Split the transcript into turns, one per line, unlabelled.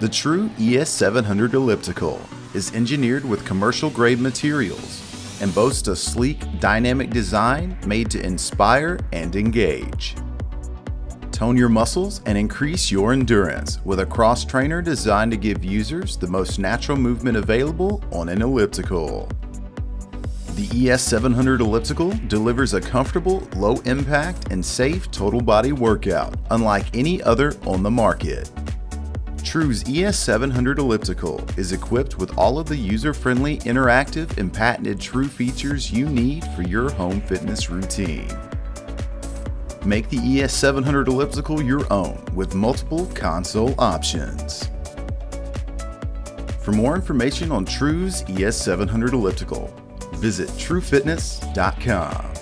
The True ES700 elliptical is engineered with commercial grade materials and boasts a sleek, dynamic design made to inspire and engage. Tone your muscles and increase your endurance with a cross trainer designed to give users the most natural movement available on an elliptical. The ES700 elliptical delivers a comfortable, low impact, and safe total body workout, unlike any other on the market. True's ES700 elliptical is equipped with all of the user-friendly, interactive, and patented True features you need for your home fitness routine. Make the ES700 elliptical your own with multiple console options. For more information on True's ES700 elliptical, visit truefitness.com.